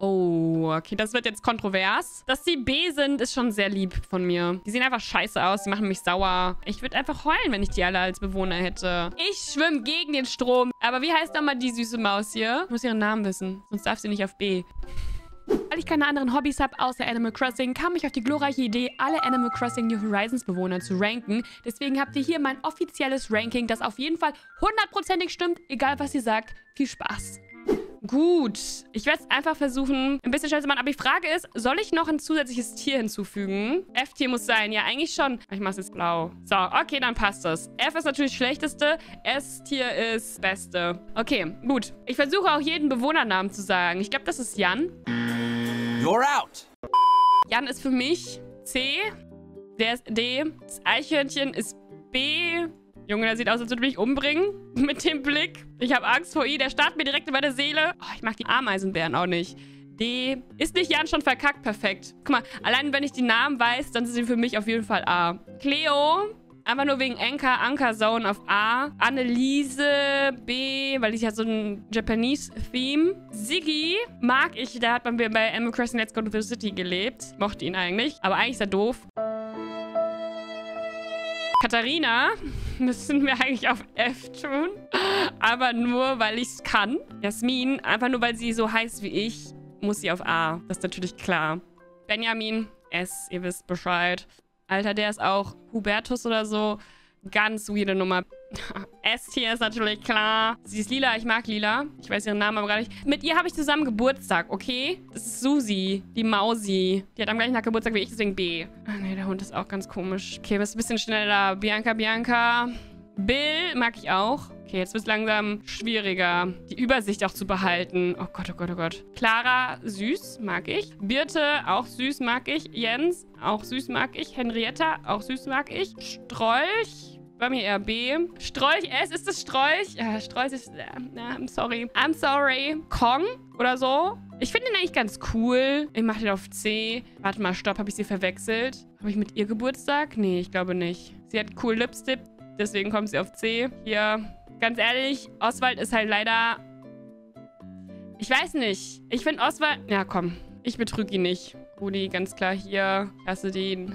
Oh, okay, das wird jetzt kontrovers. Dass sie B sind, ist schon sehr lieb von mir. Die sehen einfach scheiße aus, die machen mich sauer. Ich würde einfach heulen, wenn ich die alle als Bewohner hätte. Ich schwimme gegen den Strom. Aber wie heißt nochmal die süße Maus hier? Ich muss ihren Namen wissen, sonst darf sie nicht auf B. Weil ich keine anderen Hobbys habe außer Animal Crossing, kam ich auf die glorreiche Idee, alle Animal Crossing New Horizons Bewohner zu ranken. Deswegen habt ihr hier mein offizielles Ranking, das auf jeden Fall hundertprozentig stimmt, egal was ihr sagt. Viel Spaß. Gut, ich werde es einfach versuchen, ein bisschen schnell zu machen. Aber die Frage ist, soll ich noch ein zusätzliches Tier hinzufügen? F-Tier muss sein. Ja, eigentlich schon. Ich mache es jetzt blau. So, okay, dann passt das. F ist natürlich schlechteste. S-Tier ist beste. Okay, gut. Ich versuche auch jeden Bewohnernamen zu sagen. Ich glaube, das ist Jan. You're out. Jan ist für mich C. Der ist D. Das Eichhörnchen ist B. Junge, der sieht aus, als würde mich umbringen. Mit dem Blick. Ich habe Angst vor ihm. Der starrt mir direkt in meine Seele. Oh, ich mag die Ameisenbären auch nicht. D. Ist nicht Jan schon verkackt? Perfekt. Guck mal, allein wenn ich die Namen weiß, dann sind sie für mich auf jeden Fall A. Cleo. Einfach nur wegen Anker, Anker Zone auf A. Anneliese B, weil ich hat so ein Japanese-Theme. Siggy mag ich, der hat bei bei Animal Crossing Let's Go to the City gelebt. Mochte ihn eigentlich, aber eigentlich ist er doof. Katharina müssen wir eigentlich auf F tun. Aber nur, weil ich es kann. Jasmin, einfach nur, weil sie so heißt wie ich, muss sie auf A. Das ist natürlich klar. Benjamin, S, ihr wisst Bescheid. Alter, der ist auch Hubertus oder so. Ganz weirde Nummer. S hier ist natürlich klar. Sie ist lila, ich mag lila. Ich weiß ihren Namen aber gar nicht. Mit ihr habe ich zusammen Geburtstag, okay? Das ist Susi, die Mausi. Die hat am gleichen Tag Geburtstag wie ich, deswegen B. Ah, nee, der Hund ist auch ganz komisch. Okay, bist ein bisschen schneller. Bianca, Bianca. Bill mag ich auch. Okay, jetzt wird es langsam schwieriger, die Übersicht auch zu behalten. Oh Gott, oh Gott, oh Gott. Clara, süß, mag ich. Birte, auch süß, mag ich. Jens, auch süß, mag ich. Henrietta, auch süß, mag ich. Strolch, bei mir eher B. Strolch S, ist das Strolch? Ja, Strolch ist... Äh, I'm sorry. I'm sorry. Kong oder so. Ich finde ihn eigentlich ganz cool. Ich mache den auf C. Warte mal, stopp. Habe ich sie verwechselt? Habe ich mit ihr Geburtstag? Nee, ich glaube nicht. Sie hat cool Lipstick. Deswegen kommt sie auf C. Hier. Ganz ehrlich, Oswald ist halt leider... Ich weiß nicht. Ich finde Oswald... Ja, komm. Ich betrüge ihn nicht. Rudi, ganz klar hier. Ich hasse den.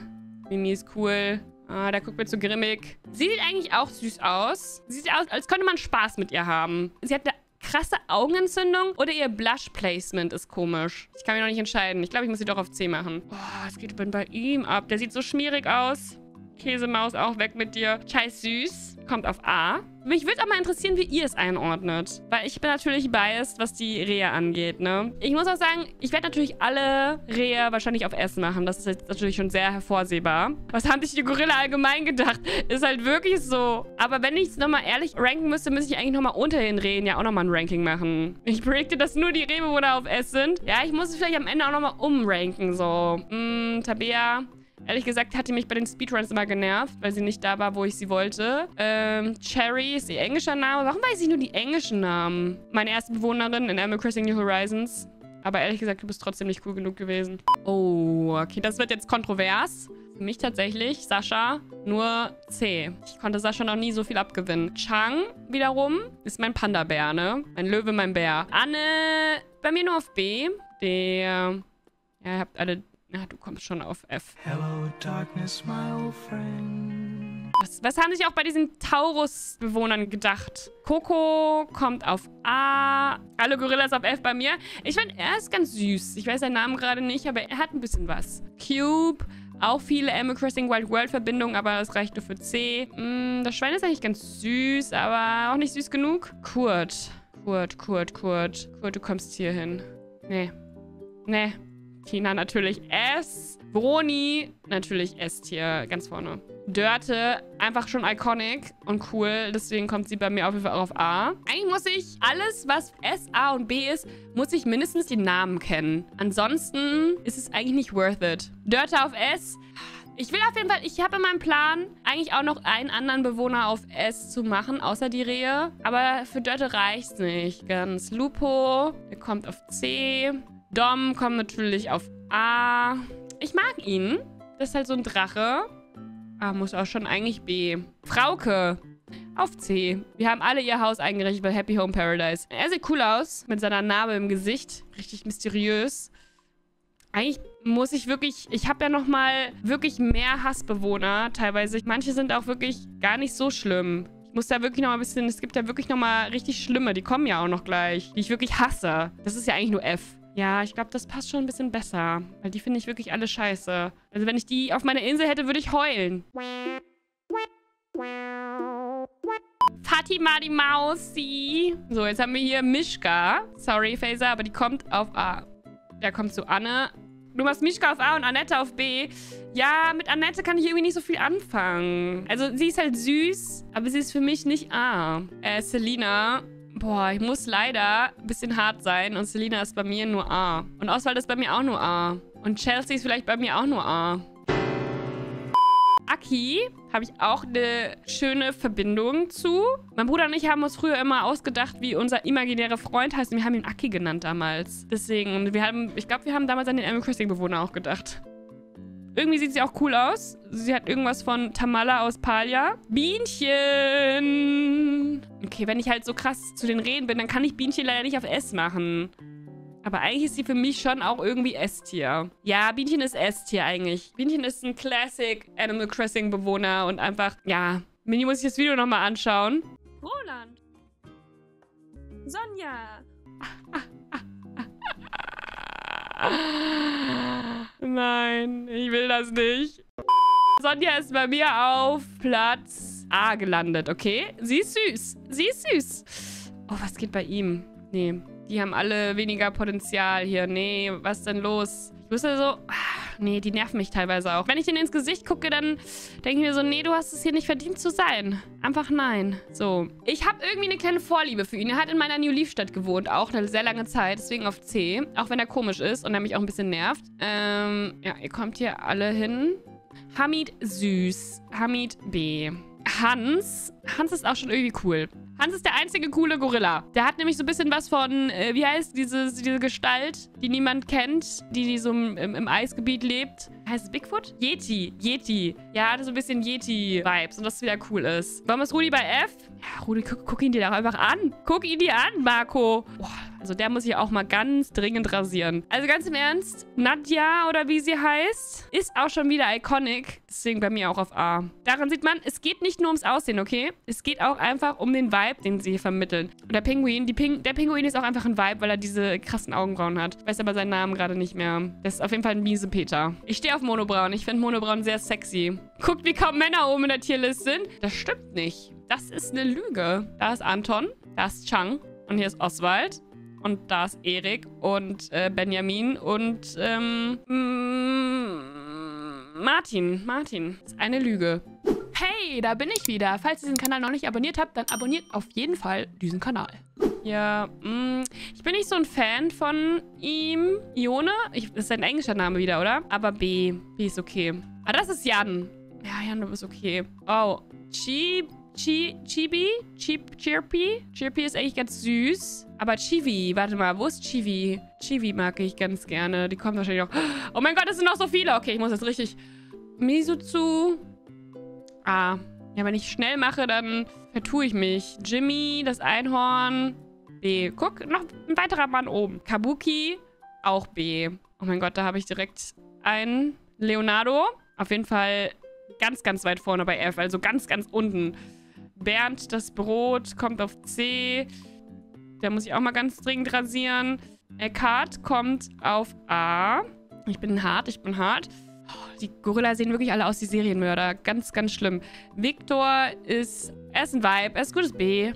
Mimi ist cool. Ah, der guckt mir zu grimmig. Sie sieht eigentlich auch süß aus. Sie sieht aus, als könnte man Spaß mit ihr haben. Sie hat eine krasse Augenentzündung oder ihr Blush-Placement ist komisch. Ich kann mich noch nicht entscheiden. Ich glaube, ich muss sie doch auf C machen. Boah, es geht bei ihm ab. Der sieht so schmierig aus. Käsemaus auch weg mit dir. Scheiß süß. Kommt auf A. Mich würde auch mal interessieren, wie ihr es einordnet. Weil ich bin natürlich biased, was die Rehe angeht, ne? Ich muss auch sagen, ich werde natürlich alle Rehe wahrscheinlich auf S machen. Das ist jetzt natürlich schon sehr hervorsehbar. Was haben sich die Gorilla allgemein gedacht? Ist halt wirklich so. Aber wenn ich es nochmal ehrlich ranken müsste, müsste ich eigentlich nochmal unter den Rehen ja auch nochmal ein Ranking machen. Ich predikte, dass nur die Rehbewohner auf S sind. Ja, ich muss es vielleicht am Ende auch nochmal umranken, so. Hm, Tabea... Ehrlich gesagt hat die mich bei den Speedruns immer genervt, weil sie nicht da war, wo ich sie wollte. Ähm, Cherry ist ihr englischer Name. Warum weiß ich nur die englischen Namen? Meine erste Bewohnerin in Animal Crossing New Horizons. Aber ehrlich gesagt, du bist trotzdem nicht cool genug gewesen. Oh, okay, das wird jetzt kontrovers. Für mich tatsächlich, Sascha, nur C. Ich konnte Sascha noch nie so viel abgewinnen. Chang wiederum ist mein Panda-Bär, ne? Mein Löwe, mein Bär. Anne, bei mir nur auf B. Der... Ja, ihr habt alle ja, du kommst schon auf F. Hello, darkness, my old friend. Was, was haben sich auch bei diesen Taurus-Bewohnern gedacht? Coco kommt auf A. Alle Gorillas auf F bei mir. Ich finde, er ist ganz süß. Ich weiß seinen Namen gerade nicht, aber er hat ein bisschen was. Cube. Auch viele Animal Crossing Wild World Verbindungen, aber es reicht nur für C. Mm, das Schwein ist eigentlich ganz süß, aber auch nicht süß genug. Kurt. Kurt, Kurt, Kurt. Kurt, du kommst hier hin. Nee. Nee. Tina natürlich S. Broni natürlich S-Tier, ganz vorne. Dörte, einfach schon iconic und cool. Deswegen kommt sie bei mir auf jeden Fall auch auf A. Eigentlich muss ich alles, was S, A und B ist, muss ich mindestens die Namen kennen. Ansonsten ist es eigentlich nicht worth it. Dörte auf S. Ich will auf jeden Fall, ich habe in meinem Plan, eigentlich auch noch einen anderen Bewohner auf S zu machen, außer die Rehe. Aber für Dörte reicht es nicht ganz. Lupo, der kommt auf C. Dom kommt natürlich auf A. Ich mag ihn. Das ist halt so ein Drache. A muss auch schon eigentlich B. Frauke. auf C. Wir haben alle ihr Haus eingerichtet bei Happy Home Paradise. Er sieht cool aus, mit seiner Narbe im Gesicht. Richtig mysteriös. Eigentlich muss ich wirklich, ich habe ja nochmal wirklich mehr Hassbewohner teilweise. Manche sind auch wirklich gar nicht so schlimm. Ich muss da wirklich nochmal ein bisschen, es gibt ja wirklich nochmal richtig schlimme, die kommen ja auch noch gleich, die ich wirklich hasse. Das ist ja eigentlich nur F. Ja, ich glaube, das passt schon ein bisschen besser. Weil die finde ich wirklich alle scheiße. Also wenn ich die auf meiner Insel hätte, würde ich heulen. Fatima die Mausi. So, jetzt haben wir hier Mischka. Sorry, Phaser, aber die kommt auf A. Der kommt zu Anne. Du machst Mischka auf A und Annette auf B. Ja, mit Annette kann ich irgendwie nicht so viel anfangen. Also, sie ist halt süß, aber sie ist für mich nicht A. Äh, Selina Boah, ich muss leider ein bisschen hart sein. Und Selina ist bei mir nur A. Und Oswald ist bei mir auch nur A. Und Chelsea ist vielleicht bei mir auch nur A. Aki habe ich auch eine schöne Verbindung zu. Mein Bruder und ich haben uns früher immer ausgedacht, wie unser imaginärer Freund heißt. Und wir haben ihn Aki genannt damals. Deswegen, wir haben, ich glaube, wir haben damals an den Animal Crossing-Bewohner auch gedacht. Irgendwie sieht sie auch cool aus. Sie hat irgendwas von Tamala aus Palia. Bienchen. Okay, wenn ich halt so krass zu den Reden bin, dann kann ich Bienchen leider nicht auf S machen. Aber eigentlich ist sie für mich schon auch irgendwie S-Tier. Ja, Bienchen ist S-Tier eigentlich. Bienchen ist ein Classic Animal Crossing Bewohner und einfach, ja. Mini muss ich das Video nochmal anschauen. Roland. Sonja. Nein, ich will das nicht. Sonja ist bei mir auf Platz A gelandet, okay? Sie ist süß. Sie ist süß. Oh, was geht bei ihm? Nee, die haben alle weniger Potenzial hier. Nee, was denn los? Ich wusste so... Ach, nee, die nerven mich teilweise auch. Wenn ich denen ins Gesicht gucke, dann denke ich mir so, nee, du hast es hier nicht verdient zu sein. Einfach nein. So. Ich habe irgendwie eine kleine Vorliebe für ihn. Er hat in meiner New Leaf Stadt gewohnt, auch eine sehr lange Zeit. Deswegen auf C. Auch wenn er komisch ist und er mich auch ein bisschen nervt. Ähm, ja, ihr kommt hier alle hin. Hamid süß. Hamid B. Hans. Hans ist auch schon irgendwie cool. Hans ist der einzige coole Gorilla. Der hat nämlich so ein bisschen was von, äh, wie heißt diese, diese Gestalt, die niemand kennt, die, die so im, im Eisgebiet lebt. Heißt es Bigfoot? Yeti. Yeti. Ja, hatte so ein bisschen Yeti-Vibes und das wieder cool ist. Warum ist Rudi bei F? Ja, Rudi, guck, guck ihn dir doch einfach an. Guck ihn dir an, Marco. Boah, also der muss ich auch mal ganz dringend rasieren. Also ganz im Ernst, Nadja oder wie sie heißt, ist auch schon wieder iconic. Deswegen bei mir auch auf A. Daran sieht man, es geht nicht nur ums Aussehen, okay? Es geht auch einfach um den Vibe, den sie hier vermitteln. Und der Pinguin, Ping der Pinguin ist auch einfach ein Vibe, weil er diese krassen Augenbrauen hat. Ich weiß aber seinen Namen gerade nicht mehr. Das ist auf jeden Fall ein miese Peter. Ich stehe auf Monobraun. Ich finde Monobraun sehr sexy. Guckt, wie kaum Männer oben in der Tierlist sind. Das stimmt nicht. Das ist eine Lüge. Da ist Anton, da ist Chang und hier ist Oswald. Und da ist Erik und äh, Benjamin und ähm, mm, Martin. Martin. Das ist eine Lüge. Hey, da bin ich wieder. Falls ihr diesen Kanal noch nicht abonniert habt, dann abonniert auf jeden Fall diesen Kanal. Ja, mh, mm, ich bin nicht so ein Fan von ihm. Ione? Ich, das ist ein englischer Name wieder, oder? Aber B. B ist okay. Ah, das ist Jan. Ja, Jan, du bist okay. Oh, Chi... Chi... Chibi? Chip... Chirpy? Chirpy ist eigentlich ganz süß. Aber Chivi, warte mal, wo ist Chivi? Chivi mag ich ganz gerne. Die kommt wahrscheinlich auch... Oh mein Gott, es sind noch so viele. Okay, ich muss das richtig... Mizuzu... Ah, ja, wenn ich schnell mache, dann vertue ich mich. Jimmy, das Einhorn, B. Guck, noch ein weiterer Mann oben. Kabuki, auch B. Oh mein Gott, da habe ich direkt einen. Leonardo, auf jeden Fall ganz, ganz weit vorne bei F, also ganz, ganz unten. Bernd, das Brot, kommt auf C. Der muss ich auch mal ganz dringend rasieren. Eckhart kommt auf A. Ich bin hart, ich bin hart. Oh, die Gorilla sehen wirklich alle aus wie Serienmörder. Ganz, ganz schlimm. Victor ist... Er ist ein Vibe. Er ist gutes B.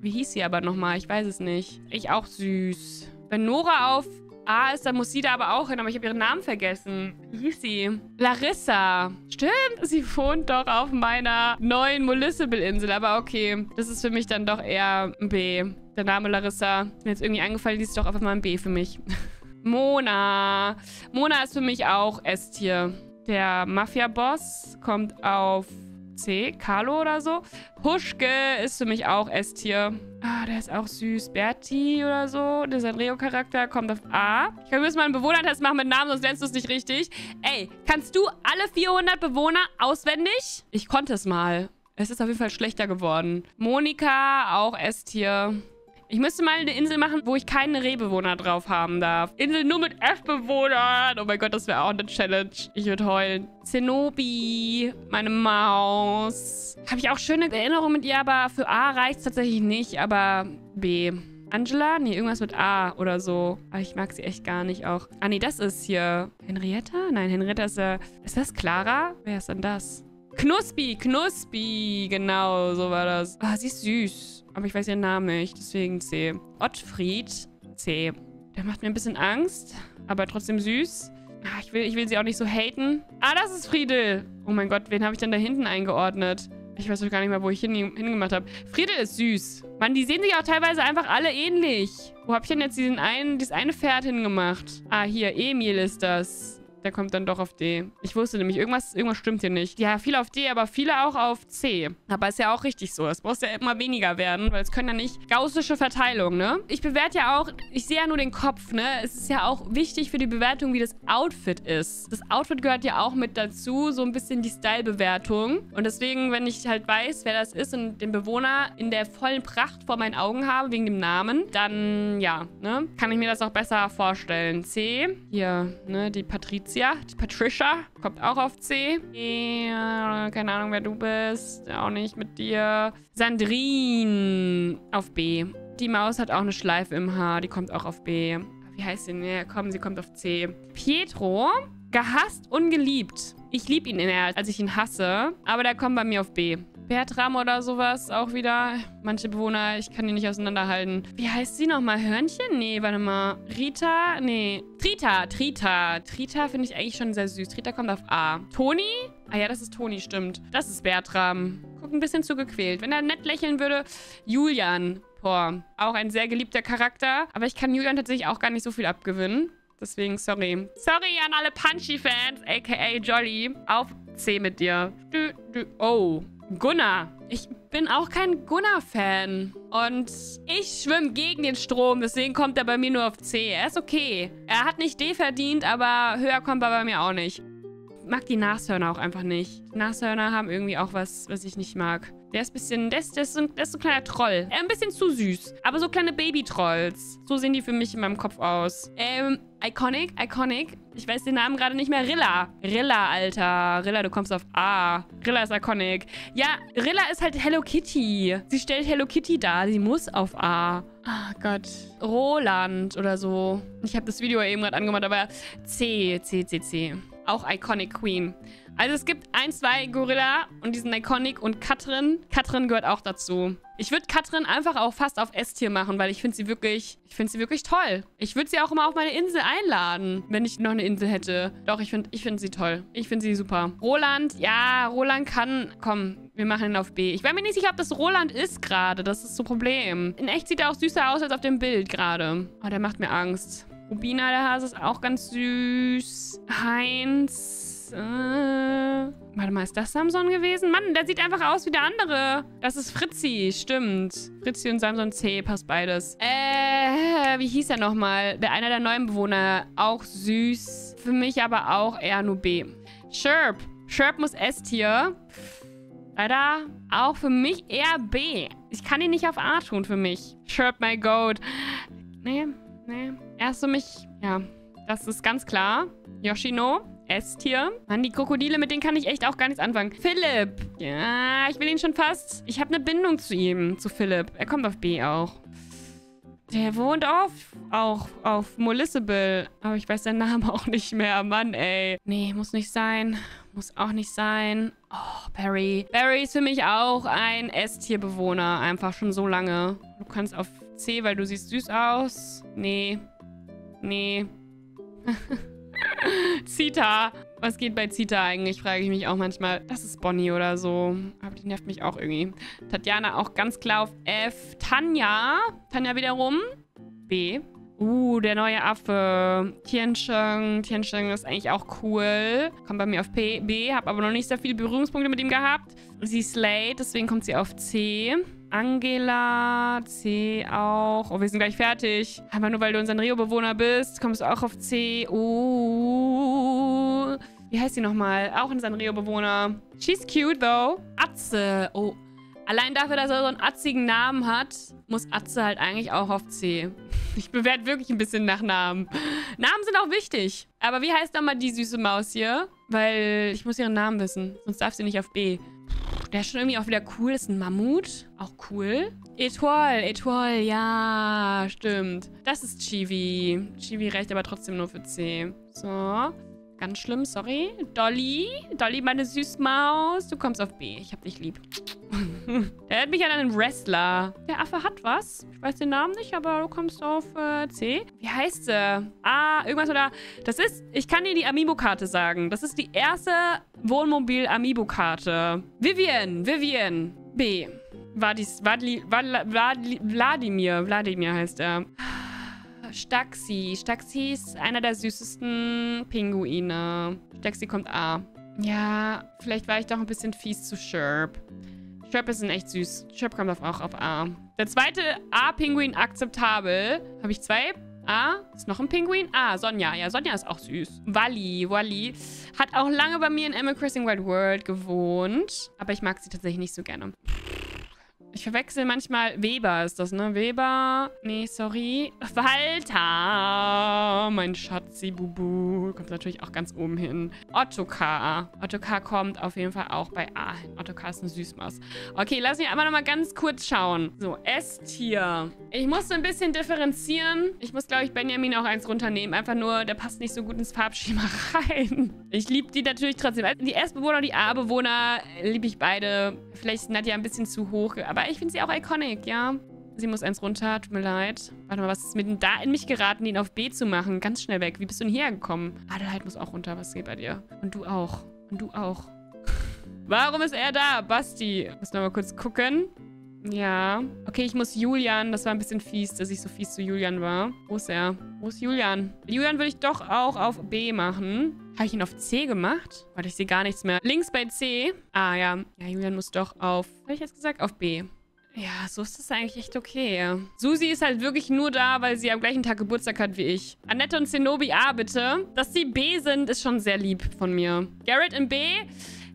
Wie hieß sie aber nochmal? Ich weiß es nicht. Ich auch süß. Wenn Nora auf A ist, dann muss sie da aber auch hin. Aber ich habe ihren Namen vergessen. Wie hieß sie? Larissa. Stimmt, sie wohnt doch auf meiner neuen Municipal-Insel. Aber okay, das ist für mich dann doch eher ein B. Der Name Larissa. Mir jetzt irgendwie eingefallen, die ist doch einfach mal ein B für mich. Mona. Mona ist für mich auch S-Tier. Der Mafia-Boss kommt auf C. Carlo oder so. Huschke ist für mich auch S-Tier. Der ist auch süß. Berti oder so. Der Sanrio-Charakter kommt auf A. Ich kann mal einen Bewohnertest machen mit Namen, sonst nennst du es nicht richtig. Ey, kannst du alle 400 Bewohner auswendig? Ich konnte es mal. Es ist auf jeden Fall schlechter geworden. Monika, auch S-Tier. Ich müsste mal eine Insel machen, wo ich keine Rehbewohner drauf haben darf. Insel nur mit F-Bewohnern. Oh mein Gott, das wäre auch eine Challenge. Ich würde heulen. Zenobi, meine Maus. Habe ich auch schöne Erinnerungen mit ihr, aber für A reicht es tatsächlich nicht. Aber B. Angela? Nee, irgendwas mit A oder so. Aber ich mag sie echt gar nicht auch. Ah, nee, das ist hier Henrietta? Nein, Henrietta ist, äh, ist das Clara? Wer ist denn das? Knuspi, Knuspi. Genau, so war das. Ah, sie ist süß. Aber ich weiß ihren Namen nicht, deswegen C. Ottfried, C. Der macht mir ein bisschen Angst, aber trotzdem süß. Ah, ich will, ich will sie auch nicht so haten. Ah, das ist Friedel. Oh mein Gott, wen habe ich denn da hinten eingeordnet? Ich weiß doch gar nicht mehr, wo ich hin, hingemacht habe. Friedel ist süß. Mann, die sehen sich auch teilweise einfach alle ähnlich. Wo habe ich denn jetzt diesen einen, dieses eine Pferd hingemacht? Ah, hier, Emil ist das. Der kommt dann doch auf D. Ich wusste nämlich, irgendwas, irgendwas stimmt hier nicht. Ja, viele auf D, aber viele auch auf C. Aber ist ja auch richtig so. Es muss ja immer weniger werden, weil es können ja nicht gaussische Verteilung, ne? Ich bewerte ja auch, ich sehe ja nur den Kopf, ne? Es ist ja auch wichtig für die Bewertung, wie das Outfit ist. Das Outfit gehört ja auch mit dazu, so ein bisschen die Style-Bewertung. Und deswegen, wenn ich halt weiß, wer das ist und den Bewohner in der vollen Pracht vor meinen Augen habe, wegen dem Namen, dann, ja, ne? Kann ich mir das auch besser vorstellen. C, hier, ne? Die Patrizia. Patricia. Die Patricia kommt auch auf C. Ja, keine Ahnung, wer du bist. Auch nicht mit dir. Sandrine auf B. Die Maus hat auch eine Schleife im Haar. Die kommt auch auf B. Wie heißt sie? Nee, komm, sie kommt auf C. Pietro. Gehasst und geliebt. Ich liebe ihn mehr, als ich ihn hasse. Aber der kommt bei mir auf B. Bertram oder sowas auch wieder. Manche Bewohner, ich kann die nicht auseinanderhalten. Wie heißt sie nochmal? Hörnchen? Nee, warte mal. Rita? Nee. Trita, Trita. Trita finde ich eigentlich schon sehr süß. Trita kommt auf A. Toni? Ah ja, das ist Toni, stimmt. Das ist Bertram. Guck, ein bisschen zu gequält. Wenn er nett lächeln würde. Julian. Boah, auch ein sehr geliebter Charakter. Aber ich kann Julian tatsächlich auch gar nicht so viel abgewinnen. Deswegen, sorry. Sorry an alle Punchy-Fans, a.k.a. Jolly. Auf C mit dir. Du, du. Oh. Gunnar. Ich bin auch kein Gunnar-Fan. Und ich schwimme gegen den Strom, deswegen kommt er bei mir nur auf C. Er ist okay. Er hat nicht D verdient, aber höher kommt er bei mir auch nicht. Ich mag die Nashörner auch einfach nicht. Nashörner haben irgendwie auch was, was ich nicht mag. Der ist ein bisschen, der ist, der ist, so, ein, der ist ein kleiner Troll. Ein bisschen zu süß. Aber so kleine Baby-Trolls. So sehen die für mich in meinem Kopf aus. Ähm, Iconic, Iconic. Ich weiß den Namen gerade nicht mehr. Rilla. Rilla, Alter. Rilla, du kommst auf A. Rilla ist Iconic. Ja, Rilla ist halt Hello Kitty. Sie stellt Hello Kitty dar. Sie muss auf A. Ah, oh Gott. Roland oder so. Ich habe das Video eben gerade angemacht, aber C, C, C, C. Auch Iconic Queen. Also es gibt ein, zwei Gorilla und diesen Iconic und Katrin. Katrin gehört auch dazu. Ich würde Katrin einfach auch fast auf S-Tier machen, weil ich finde sie wirklich, ich finde sie wirklich toll. Ich würde sie auch immer auf meine Insel einladen, wenn ich noch eine Insel hätte. Doch, ich finde ich find sie toll. Ich finde sie super. Roland, ja, Roland kann, komm, wir machen ihn auf B. Ich wäre mir nicht sicher, ob das Roland ist gerade. Das ist so ein Problem. In echt sieht er auch süßer aus als auf dem Bild gerade. Oh, der macht mir Angst. Rubina, der Hase, ist auch ganz süß. Heinz äh, warte mal, ist das Samson gewesen? Mann, der sieht einfach aus wie der andere. Das ist Fritzi, stimmt. Fritzi und Samson C, passt beides. Äh, wie hieß er nochmal? Der einer der neuen Bewohner. Auch süß. Für mich aber auch eher nur B. Sherp. Sherp muss S-Tier. Leider auch für mich eher B. Ich kann ihn nicht auf A tun für mich. Sherp, my goat. Nee, nee. Er ist für mich, ja, das ist ganz klar. Yoshino. S-Tier. Mann, die Krokodile, mit denen kann ich echt auch gar nichts anfangen. Philipp. Ja, ich will ihn schon fast. Ich habe eine Bindung zu ihm, zu Philipp. Er kommt auf B auch. Der wohnt auf, auch auf Molissable. Aber ich weiß seinen Namen auch nicht mehr. Mann, ey. Nee, muss nicht sein. Muss auch nicht sein. Oh, Barry. Barry ist für mich auch ein S-Tier-Bewohner. Einfach schon so lange. Du kannst auf C, weil du siehst süß aus. Nee. Nee. Zita. Was geht bei Zita eigentlich, frage ich mich auch manchmal. Das ist Bonnie oder so. Aber die nervt mich auch irgendwie. Tatjana auch ganz klar auf F. Tanja. Tanja wiederum. B. Uh, der neue Affe. Tiansheng. Tiansheng ist eigentlich auch cool. Kommt bei mir auf P, B. Hab aber noch nicht sehr viele Berührungspunkte mit ihm gehabt. Sie ist late, deswegen kommt sie auf C. Angela, C auch. Oh, wir sind gleich fertig. Aber nur weil du unser Rio-Bewohner bist, kommst du auch auf C. Uh. Wie heißt sie nochmal? Auch ein Sanrio-Bewohner. She's cute, though. Atze. Oh. Allein dafür, dass er so einen atzigen Namen hat, muss Atze halt eigentlich auch auf C. Ich bewerte wirklich ein bisschen nach Namen. Namen sind auch wichtig. Aber wie heißt nochmal die süße Maus hier? Weil ich muss ihren Namen wissen. Sonst darf sie nicht auf B. Der ist schon irgendwie auch wieder cool. Das ist ein Mammut. Auch cool. Etoile, Etoile, ja, stimmt. Das ist Chibi. Chibi reicht aber trotzdem nur für C. So. Ganz schlimm, sorry. Dolly. Dolly, meine Süßmaus. Du kommst auf B. Ich hab dich lieb. Erinnert mich an einen Wrestler. Der Affe hat was. Ich weiß den Namen nicht, aber du kommst auf äh, C. Wie heißt sie? Ah, irgendwas oder... Das ist... Ich kann dir die Amiibo-Karte sagen. Das ist die erste Wohnmobil-Amiibo-Karte. Vivian. Vivian. B. Vadis, Vadli, Vadla, Vadli, Wladimir. Wladimir heißt er. Staxi. Staxi ist einer der süßesten Pinguine. Staxi kommt A. Ja, vielleicht war ich doch ein bisschen fies zu Sherp. Sherp ist echt süß. Sherp kommt auch auf A. Der zweite A-Pinguin akzeptabel. Habe ich zwei? A. Ist noch ein Pinguin? Ah, Sonja. Ja, Sonja ist auch süß. Wally. Wally hat auch lange bei mir in Animal Crossing Wild World gewohnt. Aber ich mag sie tatsächlich nicht so gerne. Ich verwechsel manchmal... Weber ist das, ne? Weber... Nee, sorry. Walter. Mein Schatzi Bubu. Kommt natürlich auch ganz oben hin. Ottokar. Ottokar kommt auf jeden Fall auch bei A hin. Ottokar ist eine Süßmaus. Okay, lass mich einmal nochmal ganz kurz schauen. So, S-Tier. Ich muss so ein bisschen differenzieren. Ich muss, glaube ich, Benjamin auch eins runternehmen. Einfach nur, der passt nicht so gut ins Farbschema rein. Ich liebe die natürlich trotzdem. Also die S-Bewohner und die A-Bewohner liebe ich beide. Vielleicht ist Nadja ein bisschen zu hoch, aber ich finde sie auch iconic, ja. Sie muss eins runter, tut mir leid. Warte mal, was ist mit denn da in mich geraten, ihn auf B zu machen? Ganz schnell weg. Wie bist du denn hierher gekommen? Adelheid muss auch runter. Was geht bei dir? Und du auch. Und du auch. Warum ist er da? Basti. Muss noch mal kurz gucken. Ja. Okay, ich muss Julian. Das war ein bisschen fies, dass ich so fies zu Julian war. Wo ist er? Wo ist Julian? Julian würde ich doch auch auf B machen. Habe ich ihn auf C gemacht? Warte, ich sehe gar nichts mehr. Links bei C. Ah, ja. Ja, Julian muss doch auf... Habe ich jetzt gesagt? Auf B. Ja, so ist das eigentlich echt okay. Susi ist halt wirklich nur da, weil sie am gleichen Tag Geburtstag hat wie ich. Annette und Zenobi A, bitte. Dass sie B sind, ist schon sehr lieb von mir. Garrett in B.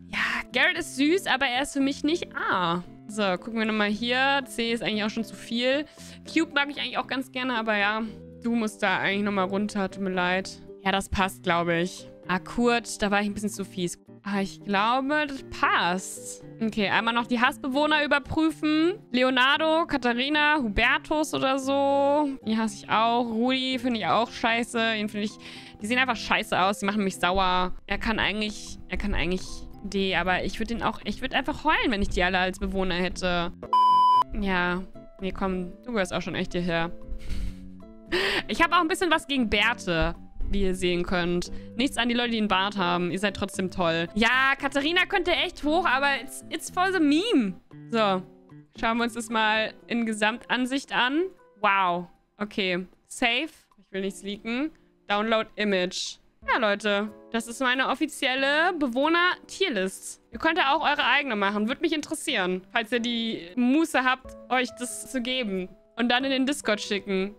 Ja, Garrett ist süß, aber er ist für mich nicht A. So, gucken wir nochmal hier. C ist eigentlich auch schon zu viel. Cube mag ich eigentlich auch ganz gerne, aber ja, du musst da eigentlich nochmal runter. Tut mir leid. Ja, das passt, glaube ich. Ah, Kurt, da war ich ein bisschen zu fies. Ah, ich glaube, das passt. Okay, einmal noch die Hassbewohner überprüfen. Leonardo, Katharina, Hubertus oder so. Die hasse ich auch. Rudi finde ich auch scheiße. Ihn finde ich... Die sehen einfach scheiße aus. Die machen mich sauer. Er kann eigentlich... Er kann eigentlich D, aber ich würde den auch... Ich würde einfach heulen, wenn ich die alle als Bewohner hätte. Ja. Nee, komm. Du gehörst auch schon echt hierher. Ich habe auch ein bisschen was gegen Bärte wie ihr sehen könnt. Nichts an die Leute, die einen Bart haben. Ihr seid trotzdem toll. Ja, Katharina könnte echt hoch, aber it's, it's for the meme. So, schauen wir uns das mal in Gesamtansicht an. Wow. Okay. Save. Ich will nichts leaken. Download Image. Ja, Leute. Das ist meine offizielle Bewohner-Tierlist. Ihr könnt ja auch eure eigene machen. Würde mich interessieren, falls ihr die Muße habt, euch das zu geben. Und dann in den Discord schicken.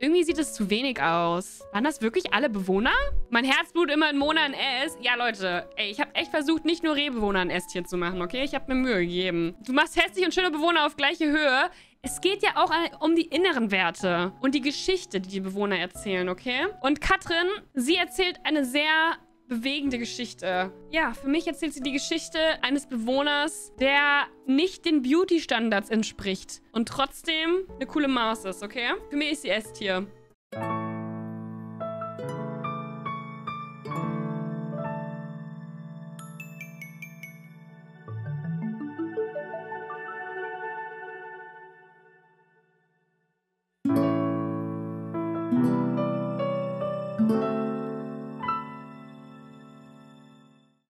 Irgendwie sieht es zu wenig aus. Waren das wirklich alle Bewohner? Mein Herzblut immer in Mona in S. Ja, Leute, ey, ich habe echt versucht, nicht nur Rehbewohner in S-Tier zu machen, okay? Ich habe mir Mühe gegeben. Du machst hässlich und schöne Bewohner auf gleiche Höhe. Es geht ja auch um die inneren Werte und die Geschichte, die die Bewohner erzählen, okay? Und Katrin, sie erzählt eine sehr bewegende Geschichte. Ja, für mich erzählt sie die Geschichte eines Bewohners, der nicht den Beauty-Standards entspricht und trotzdem eine coole Maus ist, okay? Für mich ist sie S-Tier.